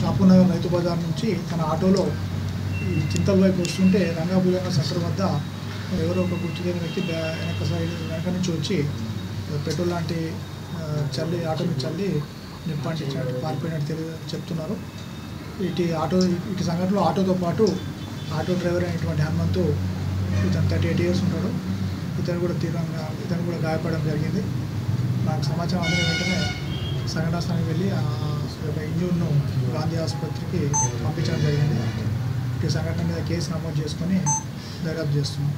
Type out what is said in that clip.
షాపూర్ నగర్ రైతు బజార్ నుంచి తన ఆటోలో ఈ చింతల వైపు వస్తుంటే రంగాభుజంగ సెంటర్ వద్ద ఎవరో ఒక గుర్తు వ్యక్తి వెనక సైడ్ వెనక నుంచి వచ్చి పెట్రోల్ లాంటి చల్లి ఆటోని చల్లి నిప్పంటించినట్టు పారిపోయినట్టు తెలియ చెప్తున్నారు. ఇటు ఆటో ఇటు సంఘటనలో ఆటోతో పాటు ఆటో డ్రైవర్ అయినటువంటి హనుమంతు ఇతను థర్టీ ఎయిట్ ఇయర్స్ ఉంటాడు. ఇతను కూడా తీవ్రంగా ఇతను కూడా గాయపడడం జరిగింది. నాకు సమాచారం అందిన వెంటనే సంఘటన స్థానికి వెళ్ళి ఆ యొక్క ఇంజూర్ను గాంధీ ఆసుపత్రికి పంపించడం జరిగింది ఈ సంఘటన మీద కేసు నమోదు చేసుకొని దర్యాప్తు చేస్తున్నాం